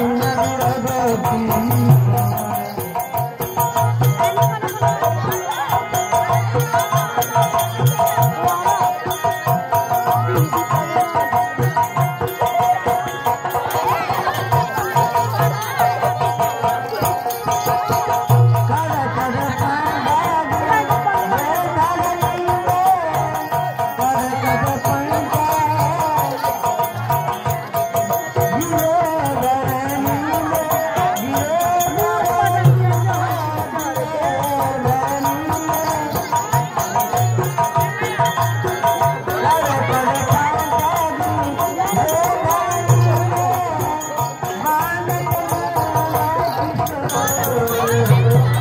you. やった!